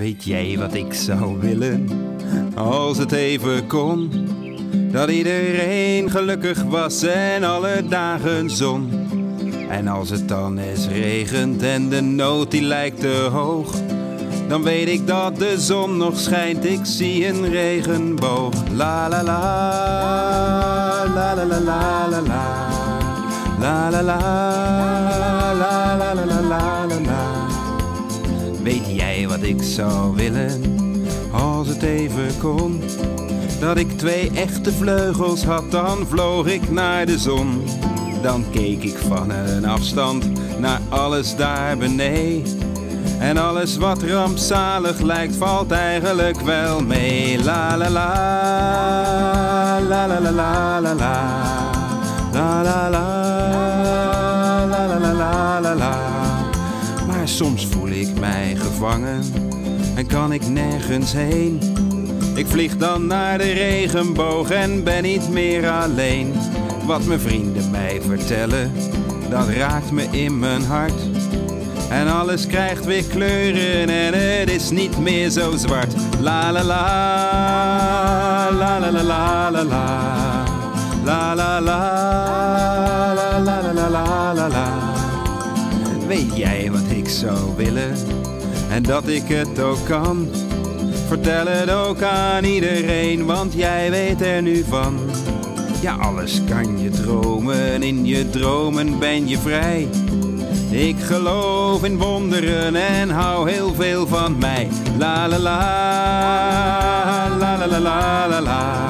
Weet jij wat ik zou willen als het even kon? Dat iedereen gelukkig was en alle dagen zon. En als het dan eens regent en de nood die lijkt te hoog, dan weet ik dat de zon nog schijnt. Ik zie een regenboog. La la la, la la la la la la. La la la, la la la la la ik zou willen als het even kon? Dat ik twee echte vleugels had, dan vloog ik naar de zon. Dan keek ik van een afstand naar alles daar beneden. En alles wat rampzalig lijkt, valt eigenlijk wel mee. La, la la la la la la. La Maar soms voel ik mij gevangen en kan ik nergens heen. Ik vlieg dan naar de regenboog en ben niet meer alleen. Wat mijn vrienden mij vertellen, dat raakt me in mijn hart. En alles krijgt weer kleuren en het is niet meer zo zwart. La la la, la la la la la la. La la la, Weet jij wat ik zou willen en dat ik het ook kan? Vertel het ook aan iedereen, want jij weet er nu van. Ja, alles kan je dromen, in je dromen ben je vrij. Ik geloof in wonderen en hou heel veel van mij. La la la, la la la la la la.